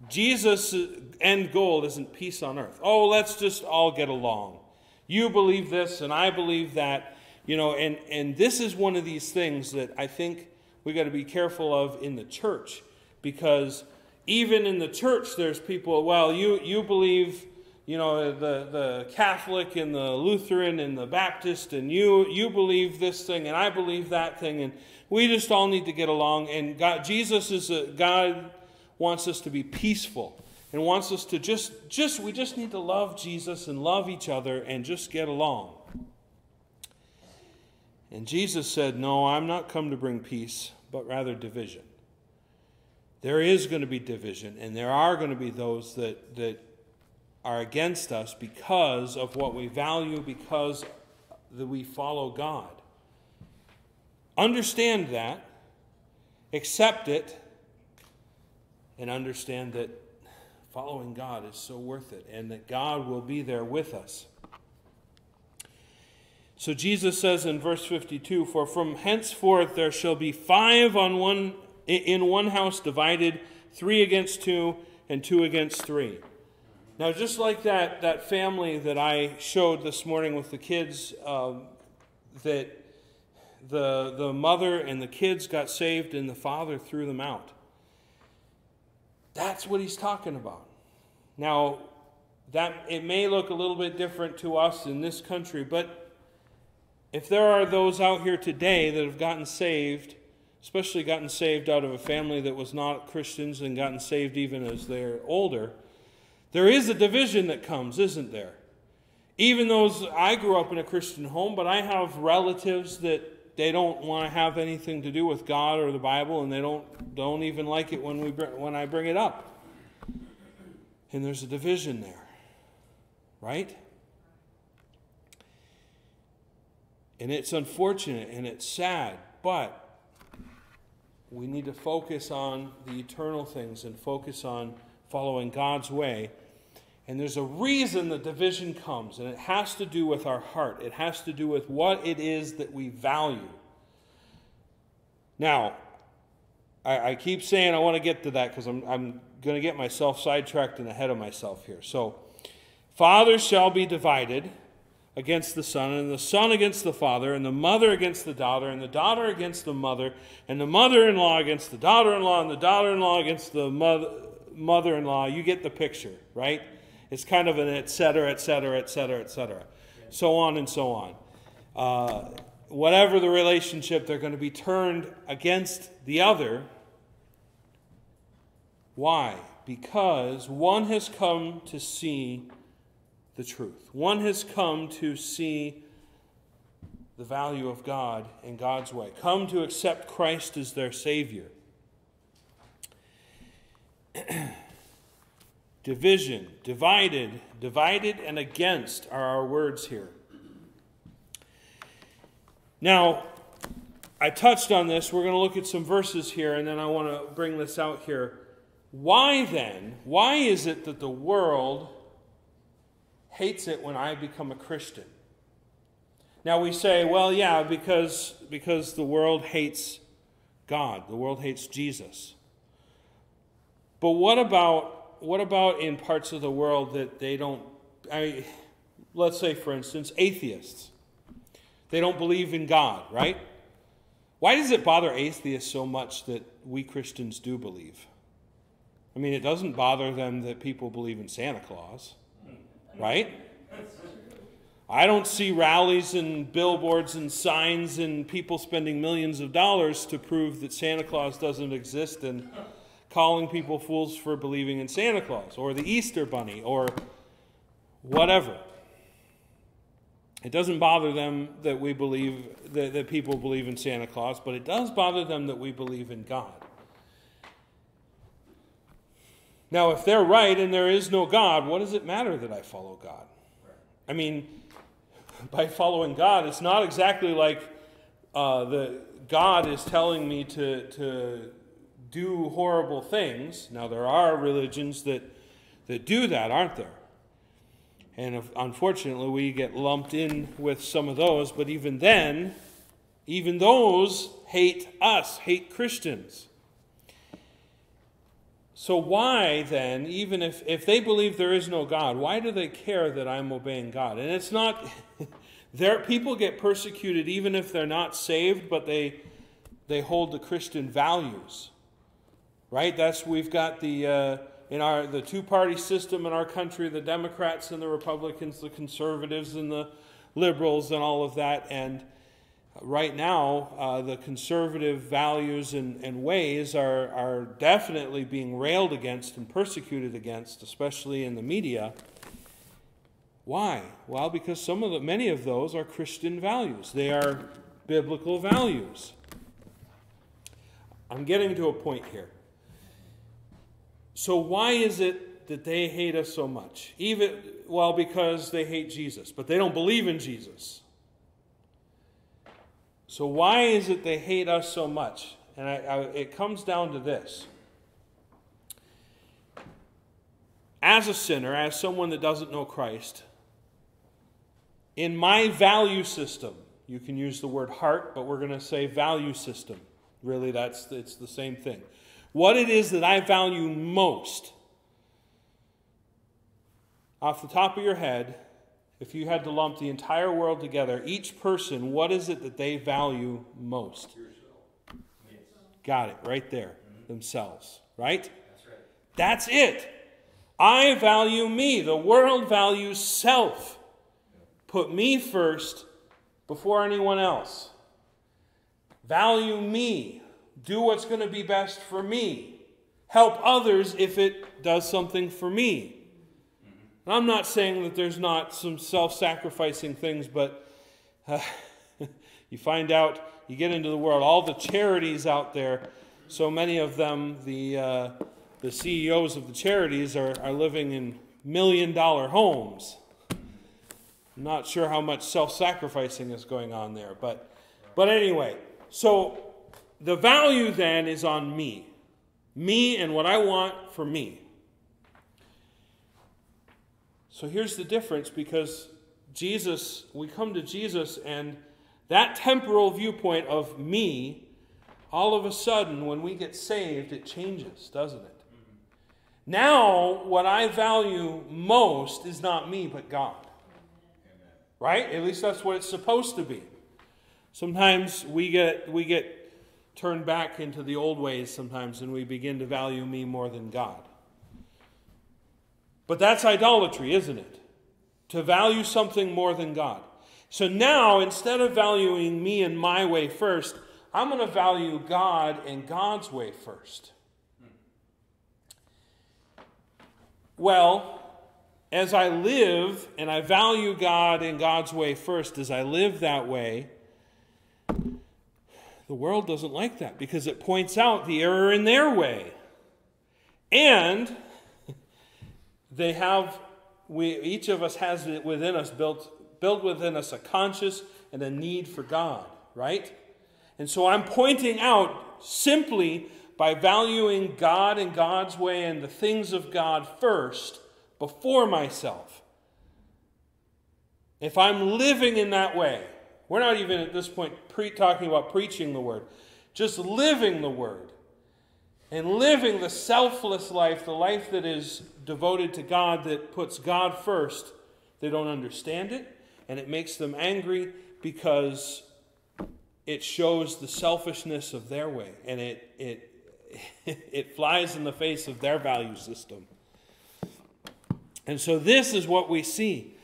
Jesus' end goal isn't peace on earth. Oh, let's just all get along. You believe this and I believe that, you know, and, and this is one of these things that I think we got to be careful of in the church because even in the church there's people well you you believe you know the the catholic and the lutheran and the baptist and you you believe this thing and i believe that thing and we just all need to get along and god jesus is a god wants us to be peaceful and wants us to just just we just need to love jesus and love each other and just get along and Jesus said, No, I'm not come to bring peace, but rather division. There is going to be division, and there are going to be those that, that are against us because of what we value, because that we follow God. Understand that, accept it, and understand that following God is so worth it, and that God will be there with us. So Jesus says in verse 52 For from henceforth there shall be five on one, in one house divided, three against two, and two against three. Now, just like that, that family that I showed this morning with the kids, um, that the, the mother and the kids got saved and the father threw them out. That's what he's talking about. Now, that it may look a little bit different to us in this country, but if there are those out here today that have gotten saved, especially gotten saved out of a family that was not Christians and gotten saved even as they're older, there is a division that comes, isn't there? Even those, I grew up in a Christian home, but I have relatives that they don't want to have anything to do with God or the Bible, and they don't don't even like it when we when I bring it up. And there's a division there, right? And it's unfortunate and it's sad, but we need to focus on the eternal things and focus on following God's way. And there's a reason the division comes, and it has to do with our heart. It has to do with what it is that we value. Now, I, I keep saying I want to get to that because I'm, I'm going to get myself sidetracked and ahead of myself here. So, fathers shall be divided against the son, and the son against the father, and the mother against the daughter, and the daughter against the mother, and the mother in law against the daughter in law, and the daughter in law against the mother in law. You get the picture, right? It's kind of an et cetera, et cetera, et cetera, et cetera. So on and so on. Uh, whatever the relationship, they're going to be turned against the other. Why? Because one has come to see the truth. One has come to see the value of God and God's way, come to accept Christ as their Savior. Division, divided, divided, and against are our words here. Now, I touched on this. We're going to look at some verses here, and then I want to bring this out here. Why then, why is it that the world hates it when I become a Christian? Now we say, well, yeah, because, because the world hates God, the world hates Jesus. But what about, what about in parts of the world that they don't, I, let's say, for instance, atheists? They don't believe in God, right? Why does it bother atheists so much that we Christians do believe? I mean, it doesn't bother them that people believe in Santa Claus, right? I don't see rallies and billboards and signs and people spending millions of dollars to prove that Santa Claus doesn't exist and calling people fools for believing in Santa Claus or the Easter Bunny or whatever. It doesn't bother them that we believe that, that people believe in Santa Claus, but it does bother them that we believe in God. Now, if they're right and there is no God, what does it matter that I follow God? I mean, by following God. It's not exactly like uh, the God is telling me to, to do horrible things. Now, there are religions that, that do that, aren't there? And if, unfortunately, we get lumped in with some of those, but even then, even those hate us, hate Christians. So, why then, even if, if they believe there is no God, why do they care that I'm obeying God? And it's not, there, people get persecuted even if they're not saved, but they, they hold the Christian values. Right? That's, we've got the, uh, in our, the two party system in our country, the Democrats and the Republicans, the conservatives and the liberals, and all of that. And right now, uh, the conservative values and, and ways are, are definitely being railed against and persecuted against, especially in the media. Why? Well, because some of the, many of those are Christian values. They are biblical values. I'm getting to a point here. So why is it that they hate us so much? Even well, because they hate Jesus, but they don't believe in Jesus. So, why is it they hate us so much? And I, I, it comes down to this. As a sinner, as someone that doesn't know Christ, in my value system, you can use the word heart, but we're going to say value system. Really, that's it's the same thing. What it is that I value most, off the top of your head, if you had to lump the entire world together, each person, what is it that they value most? Got it, right there. Mm-hmm. Themselves, right? That's right. That's it. I value me. The world values self. Put me first before anyone else. Value me. Do what's going to be best for me. Help others if it does something for me. And I'm not saying that there's not some self sacrificing things, but uh, you find out, you get into the world, all the charities out there, so many of them, the, uh, the CEOs of the charities, are, are living in million dollar homes. I'm not sure how much self sacrificing is going on there, but, but anyway, so the value then is on me. Me and what I want for me. So here's the difference because Jesus, we come to Jesus, and that temporal viewpoint of me, all of a sudden, when we get saved, it changes, doesn't it? Now, what I value most is not me, but God. Right? At least that's what it's supposed to be. Sometimes we get, we get turned back into the old ways sometimes and we begin to value me more than God. But that's idolatry, isn't it? To value something more than God. So now, instead of valuing me and my way first, I'm going to value God and God's way first. Well, as I live and I value God and God's way first, as I live that way, the world doesn't like that because it points out the error in their way. And they have, we, each of us has it within us, built, built within us a conscience and a need for God, right? And so I'm pointing out simply by valuing God and God's way and the things of God first before myself. If I'm living in that way, we're not even at this point pre- talking about preaching the word, just living the word and living the selfless life, the life that is devoted to God, that puts God first. They don't understand it, and it makes them angry because it shows the selfishness of their way and it, it, it flies in the face of their value system. And so this is what we see.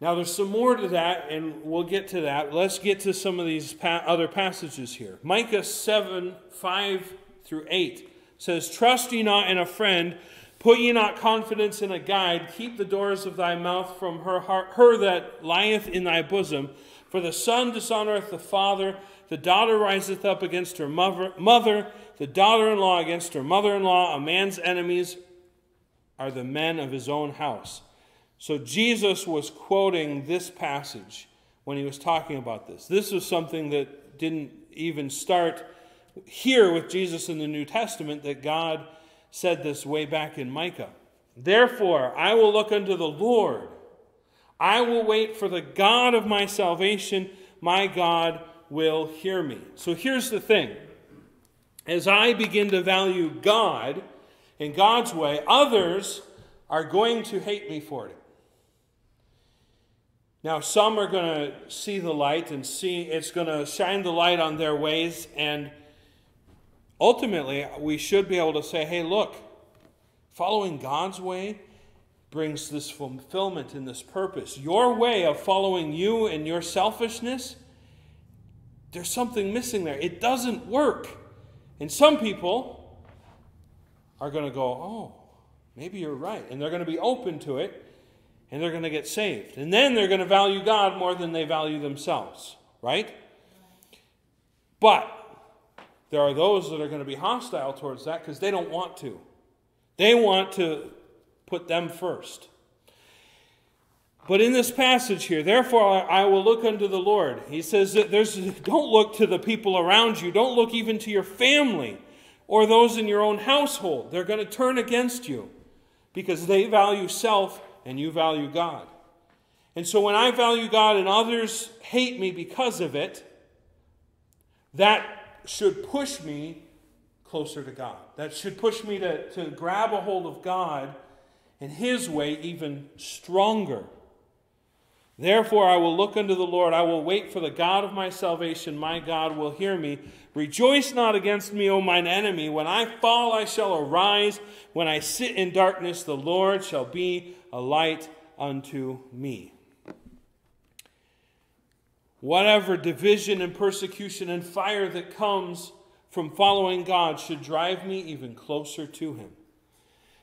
Now, there's some more to that, and we'll get to that. Let's get to some of these pa- other passages here. Micah 7 5 through 8 says, Trust ye not in a friend, put ye not confidence in a guide, keep the doors of thy mouth from her, heart, her that lieth in thy bosom. For the son dishonoreth the father, the daughter riseth up against her mother, mother the daughter in law against her mother in law. A man's enemies are the men of his own house. So Jesus was quoting this passage when he was talking about this. This was something that didn't even start here with Jesus in the New Testament, that God said this way back in Micah. Therefore, I will look unto the Lord I will wait for the God of my salvation. My God will hear me. So here's the thing as I begin to value God in God's way, others are going to hate me for it. Now, some are going to see the light and see it's going to shine the light on their ways, and ultimately, we should be able to say, hey, look, following God's way brings this fulfillment and this purpose. Your way of following you and your selfishness, there's something missing there. It doesn't work. And some people are going to go, oh, maybe you're right. And they're going to be open to it and they're going to get saved. And then they're going to value God more than they value themselves, right? But there are those that are going to be hostile towards that because they don't want to. They want to put them first. But in this passage here, therefore I will look unto the Lord. He says that there's don't look to the people around you, don't look even to your family or those in your own household. They're going to turn against you because they value self and you value God. And so when I value God and others hate me because of it, that should push me closer to God. That should push me to, to grab a hold of God and his way even stronger. Therefore, I will look unto the Lord. I will wait for the God of my salvation. My God will hear me. Rejoice not against me, O mine enemy. When I fall, I shall arise. When I sit in darkness, the Lord shall be a light unto me. Whatever division and persecution and fire that comes from following God should drive me even closer to Him.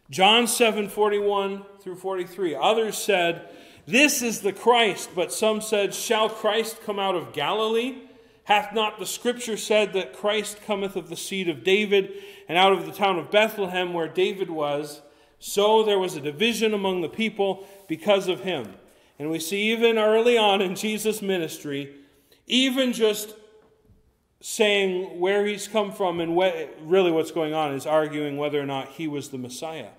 John 7 41 through 43. Others said, This is the Christ, but some said, Shall Christ come out of Galilee? Hath not the scripture said that Christ cometh of the seed of David and out of the town of Bethlehem where David was? So there was a division among the people because of him. And we see even early on in Jesus' ministry, even just saying where he's come from and what, really what's going on is arguing whether or not he was the Messiah.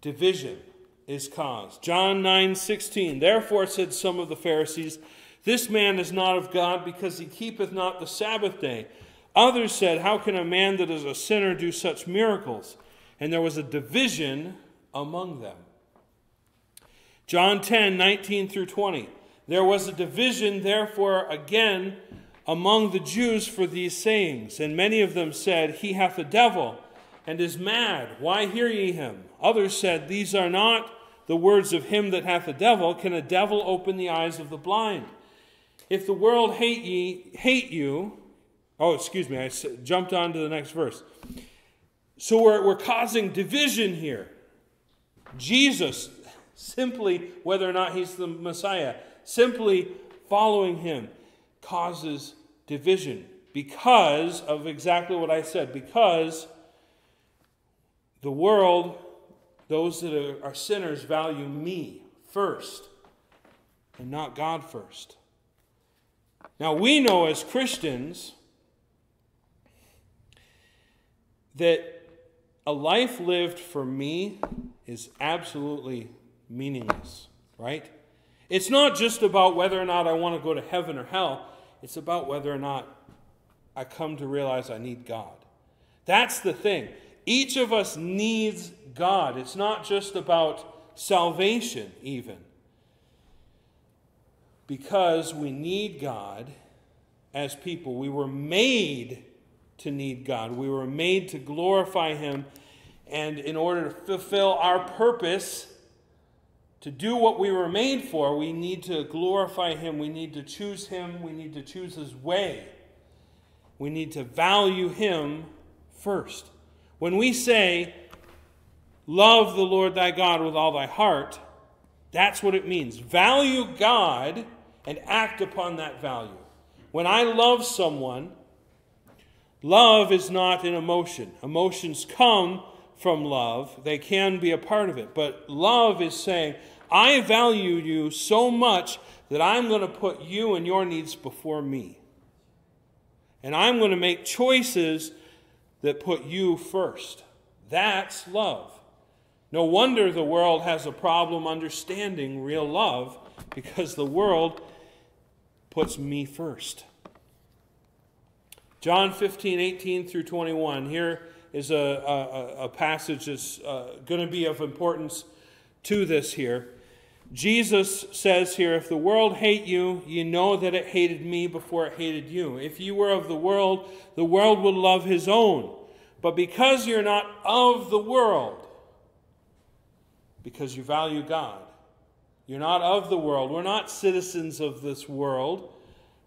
Division is caused. John 9 16. Therefore said some of the Pharisees, This man is not of God because he keepeth not the Sabbath day. Others said, How can a man that is a sinner do such miracles? And there was a division among them. John 10 19 through 20. There was a division, therefore, again among the Jews for these sayings. And many of them said, He hath a devil and is mad. Why hear ye him? Others said, These are not the words of him that hath a devil. Can a devil open the eyes of the blind? If the world hate ye, hate you, oh, excuse me, I jumped on to the next verse. So we're, we're causing division here. Jesus, simply whether or not he's the Messiah, simply following him causes division because of exactly what I said. Because the world, those that are, are sinners, value me first and not God first. Now, we know as Christians that a life lived for me is absolutely meaningless, right? It's not just about whether or not I want to go to heaven or hell, it's about whether or not I come to realize I need God. That's the thing. Each of us needs God. It's not just about salvation, even. Because we need God as people. We were made to need God, we were made to glorify Him. And in order to fulfill our purpose, to do what we were made for, we need to glorify Him. We need to choose Him. We need to choose His way. We need to value Him first. When we say, Love the Lord thy God with all thy heart, that's what it means. Value God and act upon that value. When I love someone, love is not an emotion. Emotions come from love, they can be a part of it. But love is saying, I value you so much that I'm going to put you and your needs before me. And I'm going to make choices that put you first. That's love. No wonder the world has a problem understanding real love because the world puts me first. John 15, 18 through 21. Here is a, a, a passage that's uh, going to be of importance to this here. Jesus says here, If the world hate you, you know that it hated me before it hated you. If you were of the world, the world would love his own. But because you're not of the world, because you value God, you're not of the world. We're not citizens of this world.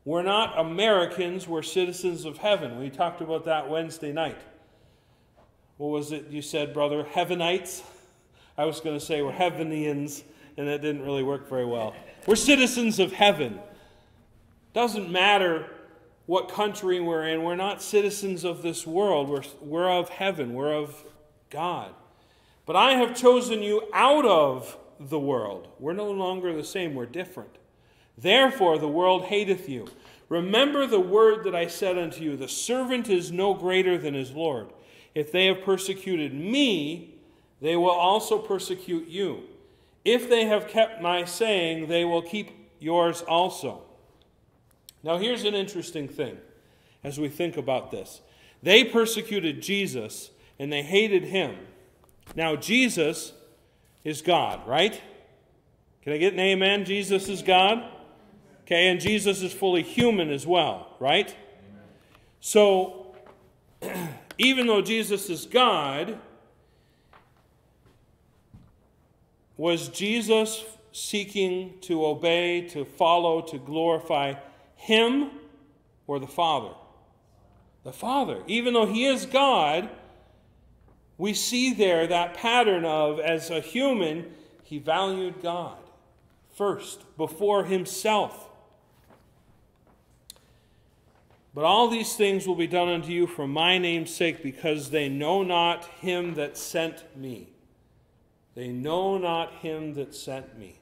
We're not Americans. We're citizens of heaven. We talked about that Wednesday night. What was it you said, brother? Heavenites? I was going to say we're Heavenians and that didn't really work very well. We're citizens of heaven. Doesn't matter what country we're in, we're not citizens of this world. We're, we're of heaven, we're of God. But I have chosen you out of the world. We're no longer the same, we're different. Therefore, the world hateth you. Remember the word that I said unto you the servant is no greater than his Lord. If they have persecuted me, they will also persecute you. If they have kept my saying, they will keep yours also. Now, here's an interesting thing as we think about this. They persecuted Jesus and they hated him. Now, Jesus is God, right? Can I get an amen? Jesus is God? Okay, and Jesus is fully human as well, right? So, even though Jesus is God, Was Jesus seeking to obey, to follow, to glorify Him or the Father? The Father. Even though He is God, we see there that pattern of, as a human, He valued God first, before Himself. But all these things will be done unto you for my name's sake, because they know not him that sent me. They know not him that sent me.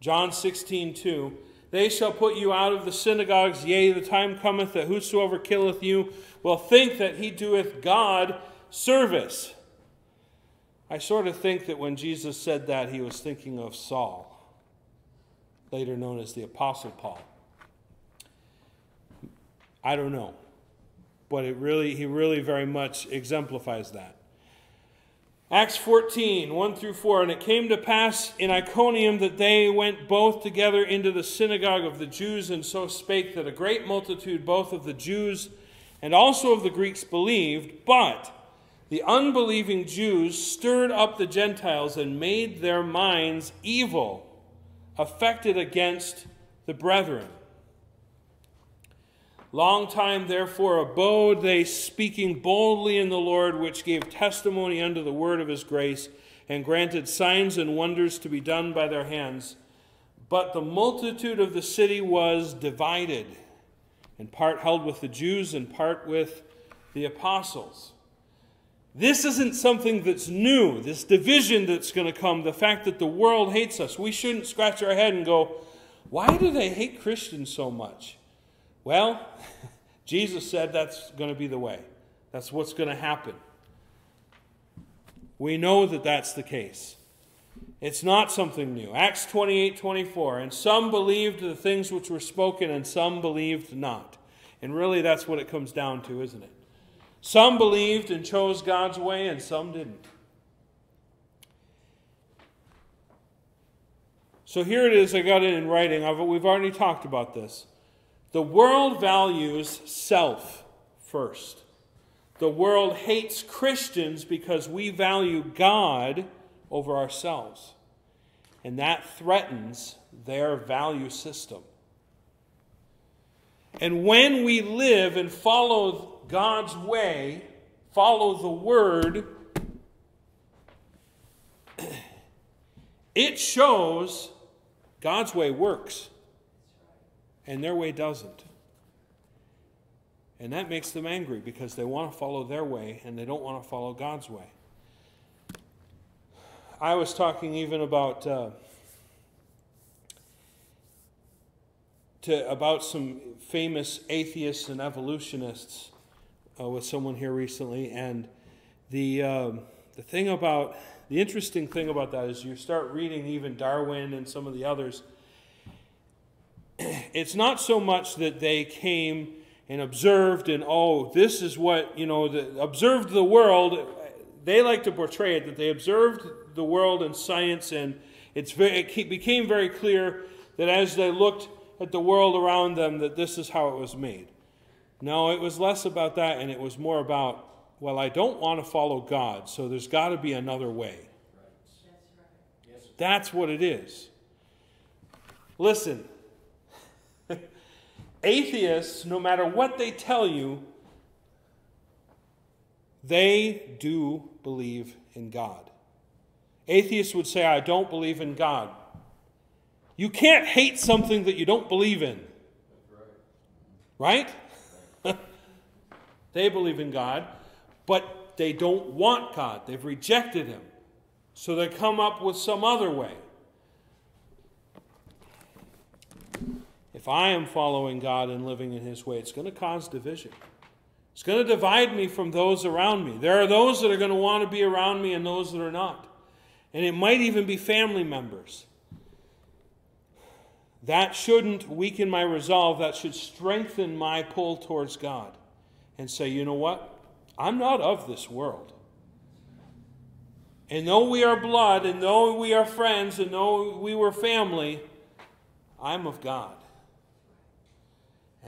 John 16, 2. They shall put you out of the synagogues, yea, the time cometh that whosoever killeth you will think that he doeth God service. I sort of think that when Jesus said that, he was thinking of Saul, later known as the Apostle Paul. I don't know. But it really, he really very much exemplifies that. Acts 14, 1 through 4. And it came to pass in Iconium that they went both together into the synagogue of the Jews, and so spake that a great multitude both of the Jews and also of the Greeks believed. But the unbelieving Jews stirred up the Gentiles and made their minds evil, affected against the brethren. Long time therefore abode they, speaking boldly in the Lord, which gave testimony unto the word of his grace, and granted signs and wonders to be done by their hands. But the multitude of the city was divided, and part held with the Jews, and part with the apostles. This isn't something that's new, this division that's going to come, the fact that the world hates us. We shouldn't scratch our head and go, why do they hate Christians so much? Well, Jesus said that's going to be the way. That's what's going to happen. We know that that's the case. It's not something new. Acts 28 24. And some believed the things which were spoken, and some believed not. And really, that's what it comes down to, isn't it? Some believed and chose God's way, and some didn't. So here it is, I got it in writing. We've already talked about this. The world values self first. The world hates Christians because we value God over ourselves. And that threatens their value system. And when we live and follow God's way, follow the Word, it shows God's way works and their way doesn't. And that makes them angry because they want to follow their way and they don't want to follow God's way. I was talking even about uh, to about some famous atheists and evolutionists uh, with someone here recently, and the um, the thing about the interesting thing about that is you start reading even Darwin and some of the others. It's not so much that they came and observed and oh this is what you know the, observed the world. They like to portray it that they observed the world and science and it's very, it became very clear that as they looked at the world around them that this is how it was made. No it was less about that and it was more about well i don't want to follow god so there's got to be another way. That's what it is. Listen Atheists, no matter what they tell you, they do believe in God. Atheists would say, I don't believe in God. You can't hate something that you don't believe in. Right? they believe in God, but they don't want God. They've rejected Him. So they come up with some other way. If I am following God and living in His way, it's going to cause division. It's going to divide me from those around me. There are those that are going to want to be around me and those that are not. And it might even be family members. That shouldn't weaken my resolve. That should strengthen my pull towards God and say, you know what? I'm not of this world. And though we are blood, and though we are friends, and though we were family, I'm of God.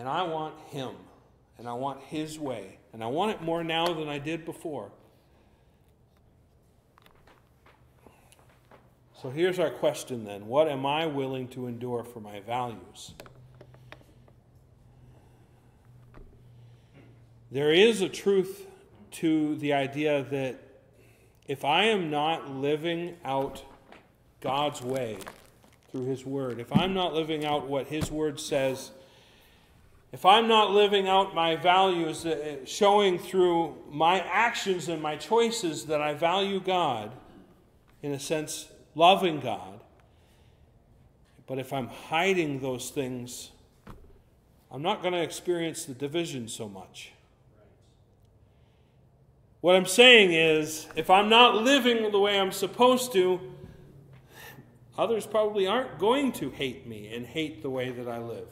And I want Him. And I want His way. And I want it more now than I did before. So here's our question then What am I willing to endure for my values? There is a truth to the idea that if I am not living out God's way through His Word, if I'm not living out what His Word says if I'm not living out my values, uh, showing through my actions and my choices that I value God, in a sense, loving God, but if I'm hiding those things, I'm not going to experience the division so much. What I'm saying is, if I'm not living the way I'm supposed to, others probably aren't going to hate me and hate the way that I live.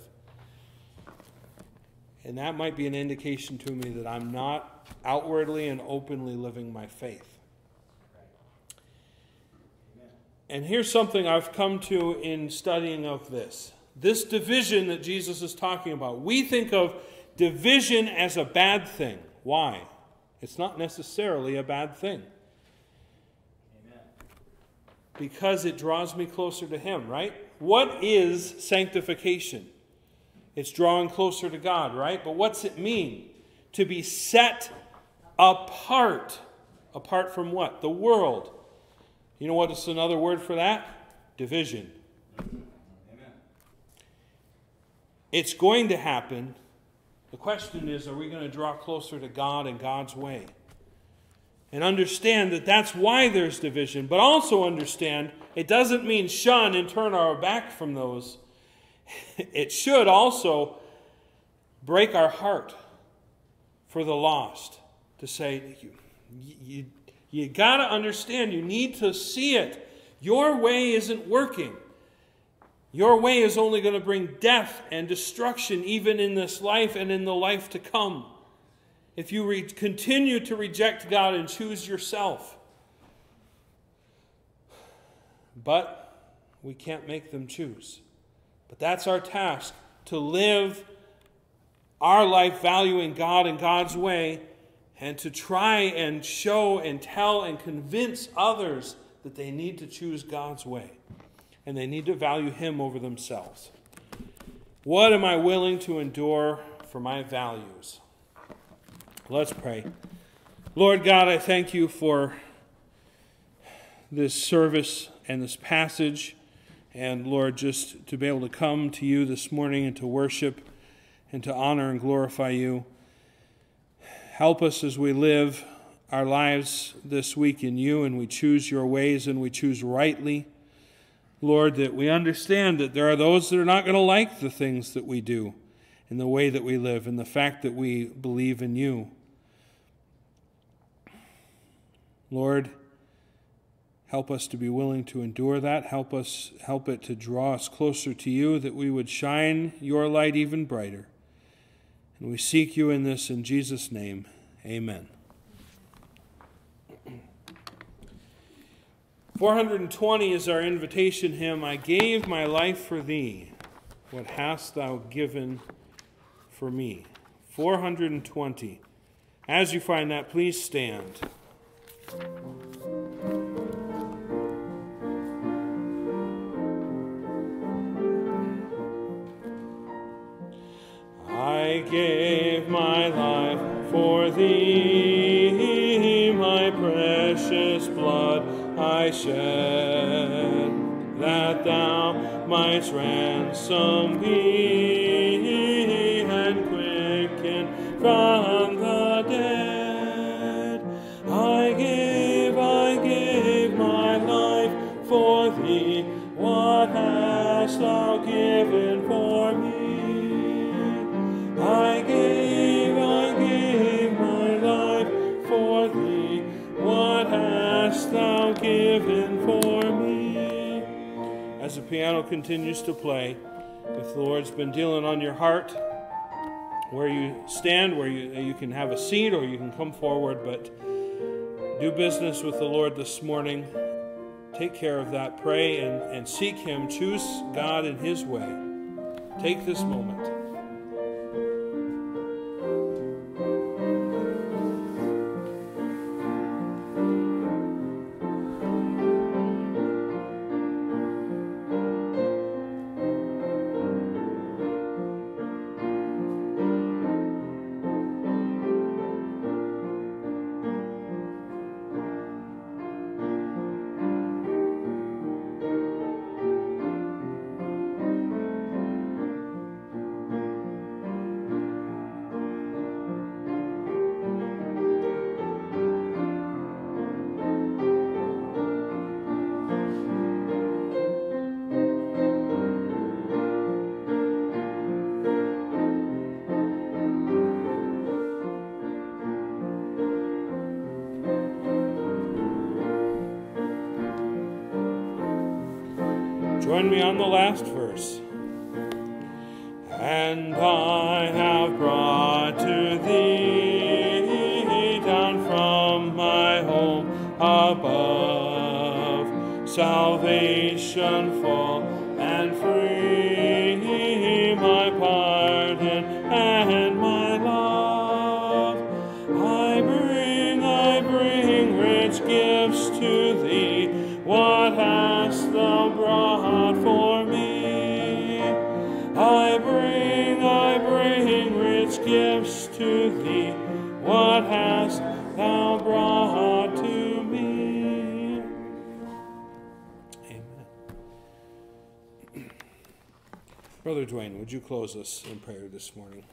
And that might be an indication to me that I'm not outwardly and openly living my faith. And here's something I've come to in studying of this this division that Jesus is talking about. We think of division as a bad thing. Why? It's not necessarily a bad thing Amen. because it draws me closer to Him, right? What is sanctification? It's drawing closer to God, right? But what's it mean? To be set apart. Apart from what? The world. You know what is another word for that? Division. Amen. It's going to happen. The question is are we going to draw closer to God and God's way? And understand that that's why there's division, but also understand it doesn't mean shun and turn our back from those. It should also break our heart for the lost to say, you, you, you got to understand, you need to see it. Your way isn't working. Your way is only going to bring death and destruction, even in this life and in the life to come. If you re- continue to reject God and choose yourself. But we can't make them choose. But that's our task to live our life valuing God and God's way and to try and show and tell and convince others that they need to choose God's way and they need to value Him over themselves. What am I willing to endure for my values? Let's pray. Lord God, I thank you for this service and this passage. And Lord, just to be able to come to you this morning and to worship and to honor and glorify you. Help us as we live our lives this week in you and we choose your ways and we choose rightly. Lord, that we understand that there are those that are not going to like the things that we do and the way that we live and the fact that we believe in you. Lord, help us to be willing to endure that. Help us help it to draw us closer to you that we would shine your light even brighter. And we seek you in this in Jesus name. Amen. 420 is our invitation hymn. I gave my life for thee. What hast thou given for me? 420. As you find that, please stand. I gave my life for thee, my precious blood I shed, that thou mightst ransom me and quicken from the dead. I gave, I gave my life for thee. What hast thou given given for me? As the piano continues to play, if the Lord's been dealing on your heart, where you stand, where you, you can have a seat or you can come forward, but do business with the Lord this morning. Take care of that. Pray and, and seek Him. Choose God in His way. Take this moment. Would you close us in prayer this morning?